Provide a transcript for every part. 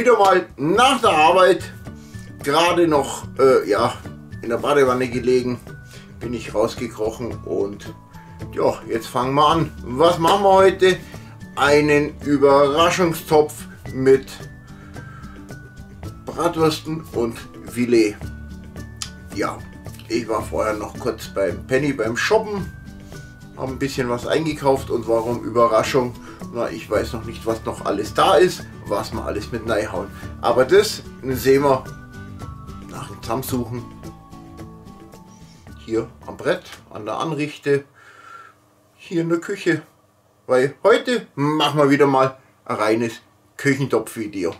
wieder mal nach der Arbeit, gerade noch äh, ja, in der Badewanne gelegen, bin ich rausgekrochen und ja, jetzt fangen wir an. Was machen wir heute? Einen Überraschungstopf mit Bratwürsten und Filet. Ja, ich war vorher noch kurz beim Penny beim Shoppen, habe ein bisschen was eingekauft und warum Überraschung? Na, ich weiß noch nicht, was noch alles da ist, was wir alles mit reinhauen. Aber das sehen wir nach dem Zusammensuchen hier am Brett, an der Anrichte, hier in der Küche. Weil heute machen wir wieder mal ein reines Küchentopf-Video.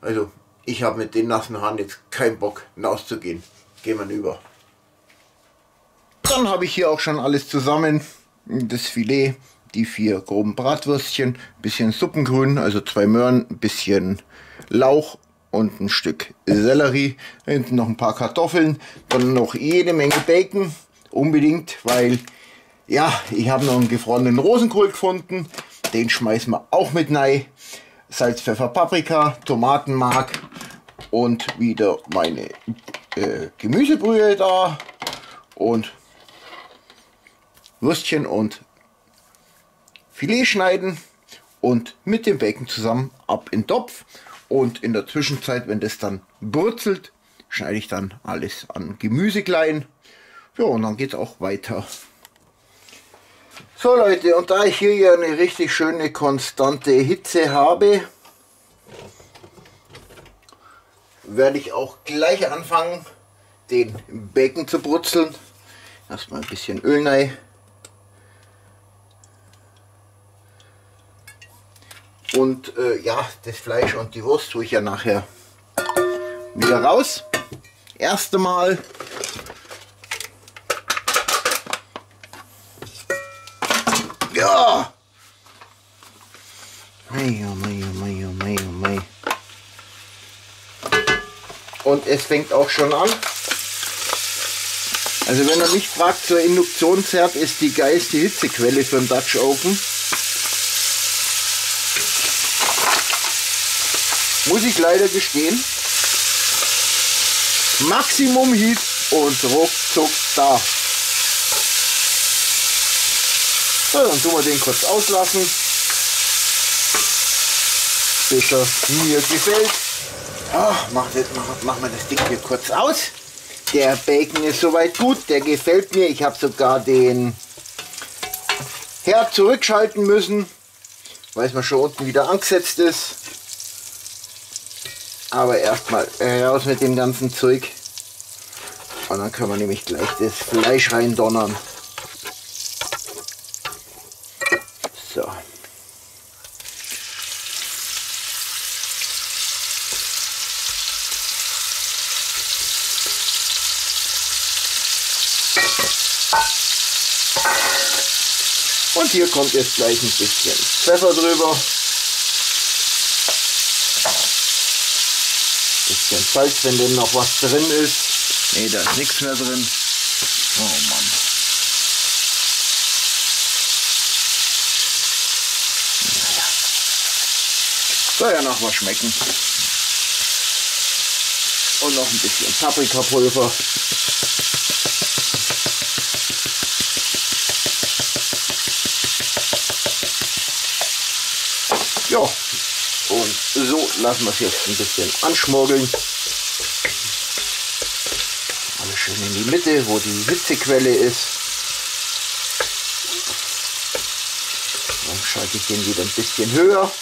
Also ich habe mit den nassen Haaren jetzt keinen Bock rauszugehen. Gehen wir über. Dann habe ich hier auch schon alles zusammen. Das Filet, die vier groben Bratwürstchen, bisschen Suppengrün, also zwei Möhren, bisschen Lauch und ein Stück Sellerie. Hinten noch ein paar Kartoffeln, dann noch jede Menge Bacon, unbedingt, weil ja, ich habe noch einen gefrorenen Rosenkohl gefunden. Den schmeißen wir auch mit rein. Salz, Pfeffer, Paprika, Tomatenmark und wieder meine äh, Gemüsebrühe da und Würstchen und Filet schneiden und mit dem Bacon zusammen ab in den Topf. Und in der Zwischenzeit, wenn das dann brutzelt, schneide ich dann alles an Gemüse klein. Ja, und dann geht es auch weiter. So Leute, und da ich hier ja eine richtig schöne konstante Hitze habe, werde ich auch gleich anfangen, den Bacon zu brutzeln. Erstmal ein bisschen Öl rein. Und äh, ja, das Fleisch und die Wurst tue ich ja nachher wieder raus. Erste Mal. Ja! Mei, oh mei, oh mei, oh mei, oh mei. Und es fängt auch schon an. Also wenn er mich fragt, zur Induktionsherd ist die geilste Hitzequelle für den Dutch Oven. Muss ich leider gestehen. Maximum Heat und ruckzuck da. So, dann tun wir den kurz auslassen. Bis er mir gefällt. Ach, mach, das, mach, mach mal das Ding hier kurz aus. Der Bacon ist soweit gut, der gefällt mir. Ich habe sogar den Herd zurückschalten müssen, weil es mir schon unten wieder angesetzt ist. Aber erstmal raus mit dem ganzen Zeug. Und dann können wir nämlich gleich das Fleisch rein donnern. So. Und hier kommt jetzt gleich ein bisschen Pfeffer drüber. Bisschen Salz, wenn denn noch was drin ist. Ne, da ist nichts mehr drin. Oh Mann. Naja. Soll ja noch was schmecken. Und noch ein bisschen Paprikapulver. Ja, und so lassen wir es jetzt ein bisschen anschmuggeln. Alles schön in die Mitte, wo die Hitzequelle ist. Dann schalte ich den wieder ein bisschen höher.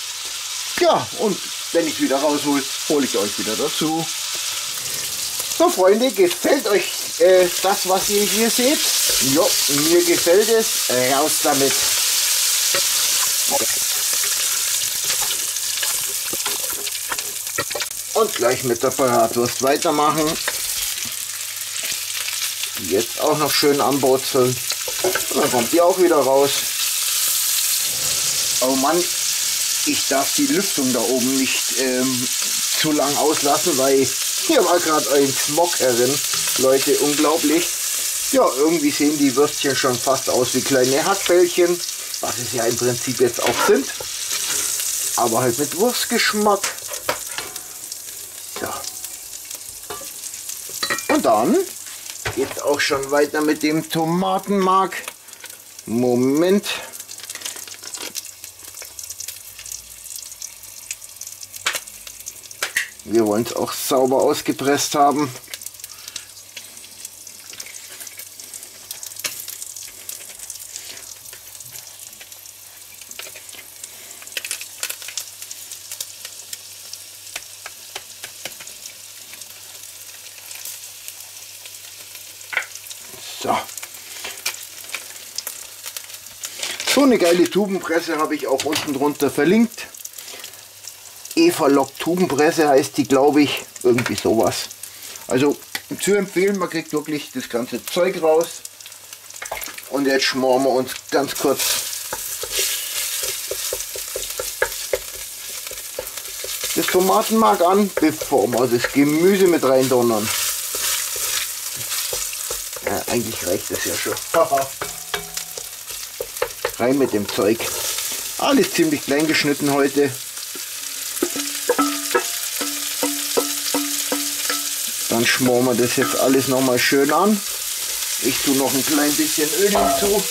Ja, und wenn ich wieder raushole, hole ich euch wieder dazu. So Freunde, gefällt euch äh, das, was ihr hier seht? Ja, mir gefällt es. Raus damit. Okay. Und gleich mit der Bratwurst weitermachen. Jetzt auch noch schön anbrutzeln. Und dann kommt die auch wieder raus. Oh Mann, ich darf die Lüftung da oben nicht ähm, zu lang auslassen, weil hier war gerade ein Smog herin. Leute, unglaublich. Ja, irgendwie sehen die Würstchen schon fast aus wie kleine Hackbällchen, was es ja im Prinzip jetzt auch sind. Aber halt mit Wurstgeschmack. Dann geht auch schon weiter mit dem Tomatenmark. Moment. Wir wollen es auch sauber ausgepresst haben. So. So eine geile Tubenpresse habe ich auch unten drunter verlinkt. Eva Lock Tubenpresse heißt die, glaube ich. Irgendwie sowas. Also zu empfehlen, man kriegt wirklich das ganze Zeug raus. Und jetzt schmoren wir uns ganz kurz das Tomatenmark an, bevor wir das Gemüse mit rein donnern. Ja, eigentlich reicht das ja schon. rein mit dem Zeug. Alles ziemlich klein geschnitten heute. Dann schmoren wir das jetzt alles noch mal schön an. Ich tue noch ein klein bisschen Öl hinzu.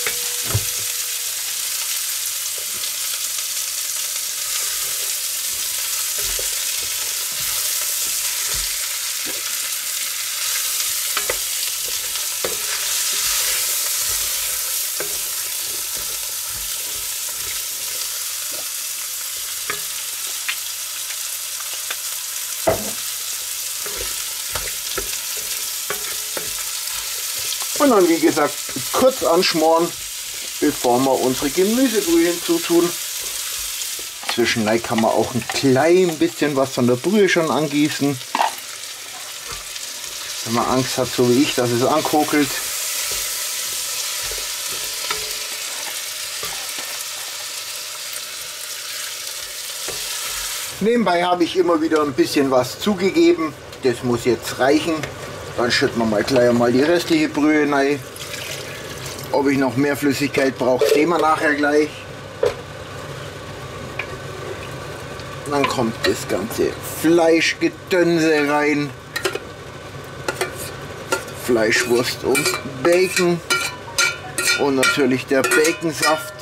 Und dann wie gesagt kurz anschmoren, bevor wir unsere Gemüsebrühe hinzutun. Zwischendurch kann man auch ein klein bisschen was von der Brühe schon angießen. Wenn man Angst hat, so wie ich, dass es ankokelt. Nebenbei habe ich immer wieder ein bisschen was zugegeben. Das muss jetzt reichen. Dann schütten wir mal gleich mal die restliche Brühe rein. Ob ich noch mehr Flüssigkeit brauche, sehen wir nachher gleich. Dann kommt das ganze Fleischgedönse rein. Fleischwurst und Bacon. Und natürlich der Baconsaft.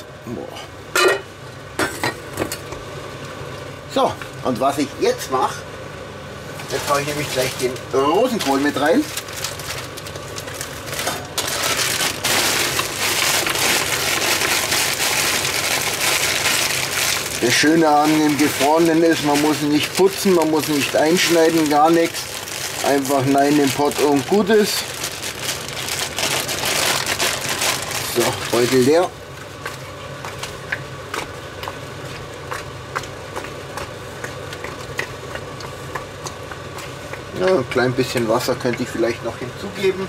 So, und was ich jetzt mache, Jetzt mache ich nämlich gleich den Rosenkohl mit rein. Das Schöne an dem Gefrorenen ist, man muss ihn nicht putzen, man muss ihn nicht einschneiden, gar nichts. Einfach nein den Pott und gut ist. So, Beutel leer. Ja, ein klein bisschen Wasser könnte ich vielleicht noch hinzugeben.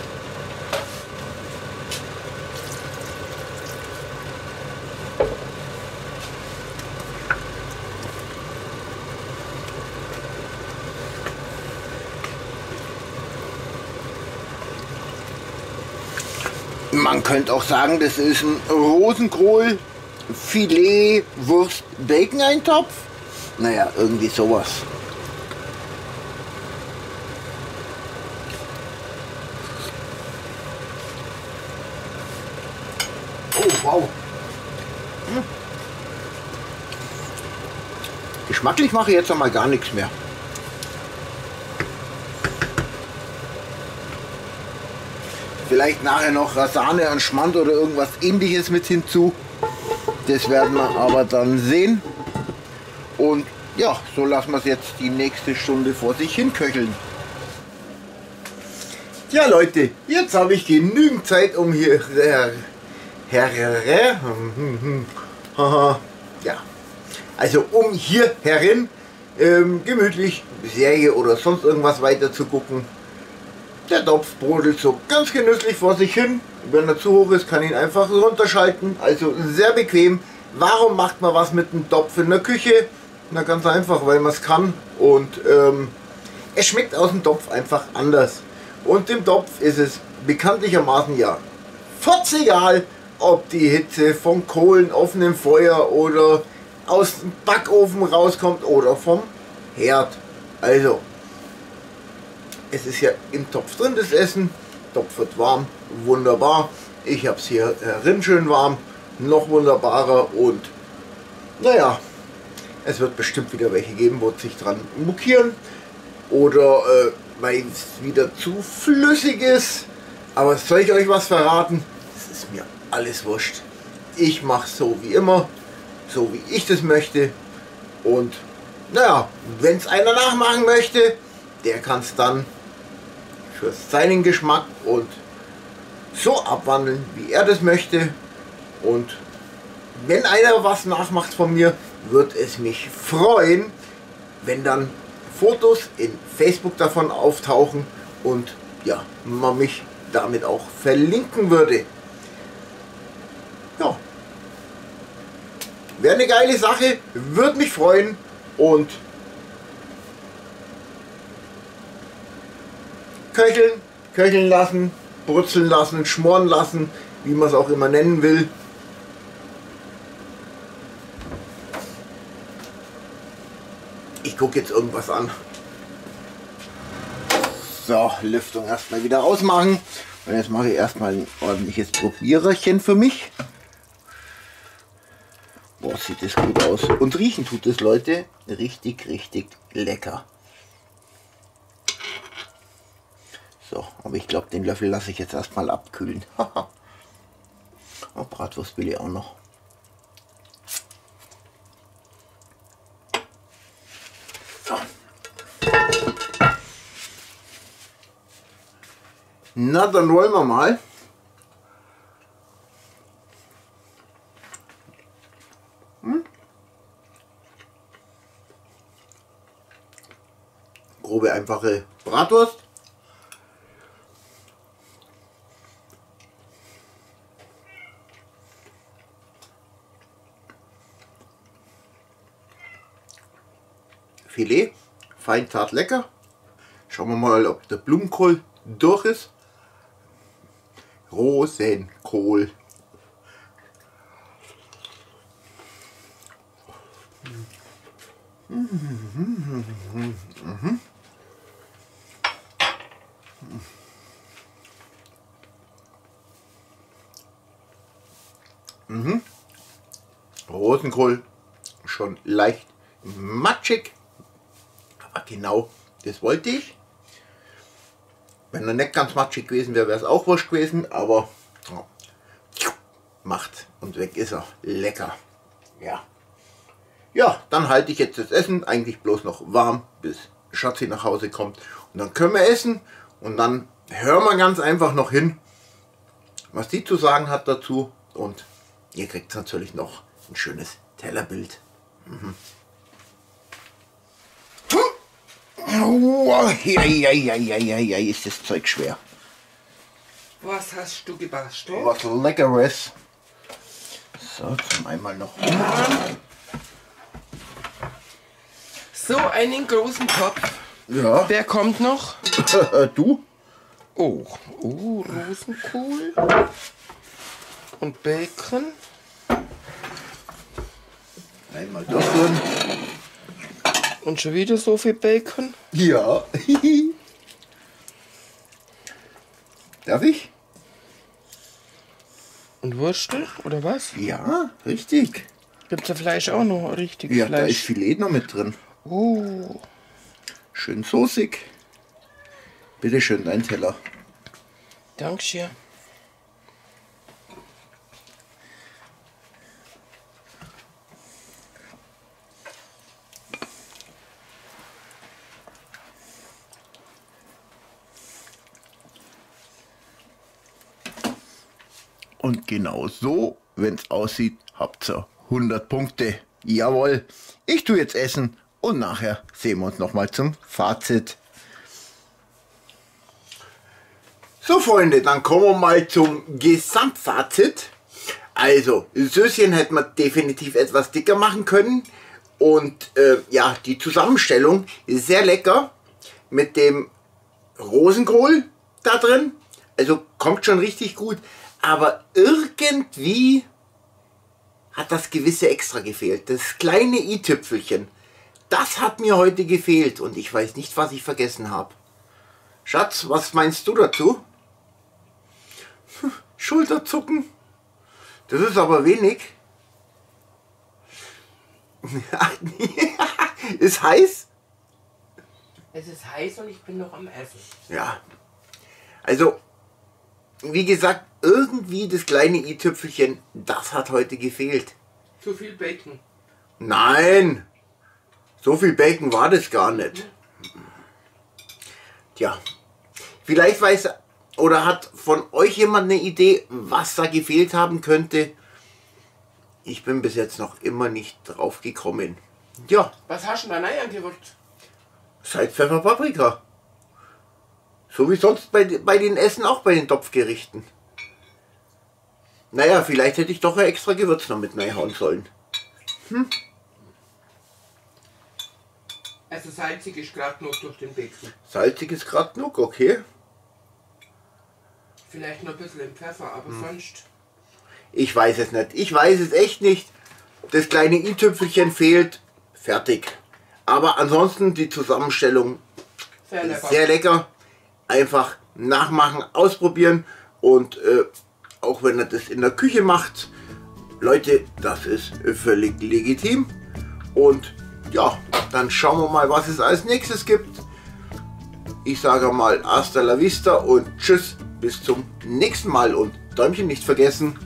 Man könnte auch sagen, das ist ein Rosenkohl, Filet, Wurst, Bacon-Eintopf. Naja, irgendwie sowas. Wow. Hm. Geschmacklich mache ich jetzt noch mal gar nichts mehr. Vielleicht nachher noch Rasane und Schmand oder irgendwas ähnliches mit hinzu. Das werden wir aber dann sehen. Und ja, so lassen wir es jetzt die nächste Stunde vor sich hin köcheln. Ja Leute, jetzt habe ich genügend Zeit, um hier Herre, ja, also um hier herin ähm, gemütlich Serie oder sonst irgendwas weiter zu gucken. Der Topf brodelt so ganz genüsslich vor sich hin. Wenn er zu hoch ist, kann ich ihn einfach runterschalten. Also sehr bequem. Warum macht man was mit einem Topf in der Küche? Na ganz einfach, weil man es kann. Und ähm, es schmeckt aus dem Topf einfach anders. Und im Topf ist es bekanntlichermaßen ja egal, ob die Hitze vom Kohlen offenem Feuer oder aus dem Backofen rauskommt oder vom Herd. Also, es ist ja im Topf drin das Essen. Topf wird warm, wunderbar. Ich habe es hier herin schön warm, noch wunderbarer und naja, es wird bestimmt wieder welche geben, wo sich dran mokieren oder äh, weil es wieder zu flüssig ist. Aber soll ich euch was verraten? Mir alles wurscht. Ich mache so wie immer, so wie ich das möchte. Und naja, wenn es einer nachmachen möchte, der kann es dann für seinen Geschmack und so abwandeln, wie er das möchte. Und wenn einer was nachmacht von mir, wird es mich freuen, wenn dann Fotos in Facebook davon auftauchen und ja, man mich damit auch verlinken würde. Wäre eine geile Sache, würde mich freuen und köcheln, köcheln lassen, brutzeln lassen, schmoren lassen, wie man es auch immer nennen will. Ich gucke jetzt irgendwas an. So, Lüftung erstmal wieder ausmachen. Und jetzt mache ich erstmal ein ordentliches Probiererchen für mich. Boah, sieht das gut aus. Und riechen tut es, Leute, richtig, richtig lecker. So, aber ich glaube, den Löffel lasse ich jetzt erstmal abkühlen. oh, Bratwurst will ich auch noch. So. Na, dann wollen wir mal. Grobe, einfache Bratwurst. Filet, fein zart lecker. Schauen wir mal, ob der Blumenkohl durch ist. Rosenkohl. Mhm. Rosenkohl schon leicht matschig, aber genau das wollte ich. Wenn er nicht ganz matschig gewesen wäre, wäre es auch wurscht gewesen, aber ja, macht und weg ist er. Lecker. Ja. Ja, dann halte ich jetzt das Essen eigentlich bloß noch warm, bis Schatzi nach Hause kommt. Und dann können wir essen und dann hören wir ganz einfach noch hin, was die zu sagen hat dazu. Und ihr kriegt natürlich noch ein schönes Tellerbild. Mhm. Oh, ja, ja, ja, ja, ja, ja, ist das Zeug schwer. Was hast du gebastelt? Was Leckeres. So, zum einmal noch. So einen großen Topf. Ja. Wer kommt noch? du? Oh, oh, Rosenkohl. Und Bacon. Einmal davon. Und schon wieder so viel Bacon. Ja. Darf ich? Und Würstel, oder was? Ja, richtig. Gibt's da Fleisch auch noch? Richtig Ja, da ist Fleisch. Filet noch mit drin. Oh, Schön soßig. Bitte schön, dein Teller. Dankeschön. Und genau so, wenn es aussieht, habt ihr 100 Punkte. Jawohl. Ich tue jetzt essen und nachher sehen wir uns nochmal zum Fazit. So Freunde, dann kommen wir mal zum Gesamtfazit. Also, Söschen hätte man definitiv etwas dicker machen können. Und äh, ja, die Zusammenstellung ist sehr lecker mit dem Rosenkohl da drin. Also kommt schon richtig gut. Aber irgendwie hat das gewisse extra gefehlt. Das kleine i-Tüpfelchen. Das hat mir heute gefehlt und ich weiß nicht, was ich vergessen habe. Schatz, was meinst du dazu? Schulterzucken. Das ist aber wenig. ist heiß? Es ist heiß und ich bin noch am Essen. Ja. Also, wie gesagt, irgendwie das kleine i-Tüpfelchen, das hat heute gefehlt. Zu viel Bacon. Nein, so viel Bacon war das gar nicht. Tja, vielleicht weiß oder hat von euch jemand eine Idee, was da gefehlt haben könnte? Ich bin bis jetzt noch immer nicht drauf gekommen. Ja, Was hast du denn da reingewürzt? Salz, Pfeffer, Paprika. So wie sonst bei, bei den Essen auch bei den Topfgerichten. Naja, vielleicht hätte ich doch ein extra Gewürz noch mit reinhauen sollen. Also salzig ist gerade nur durch den Bacon. Salzig ist gerade genug, okay. Vielleicht noch ein bisschen im Pfeffer, aber Hm. sonst. Ich weiß es nicht. Ich weiß es echt nicht. Das kleine i-Tüpfelchen fehlt. Fertig. Aber ansonsten die Zusammenstellung Sehr lecker. sehr lecker. Einfach nachmachen, ausprobieren. Und äh, auch wenn er das in der Küche macht, Leute, das ist völlig legitim. Und ja, dann schauen wir mal, was es als nächstes gibt. Ich sage mal hasta la vista und tschüss, bis zum nächsten Mal. Und Däumchen nicht vergessen.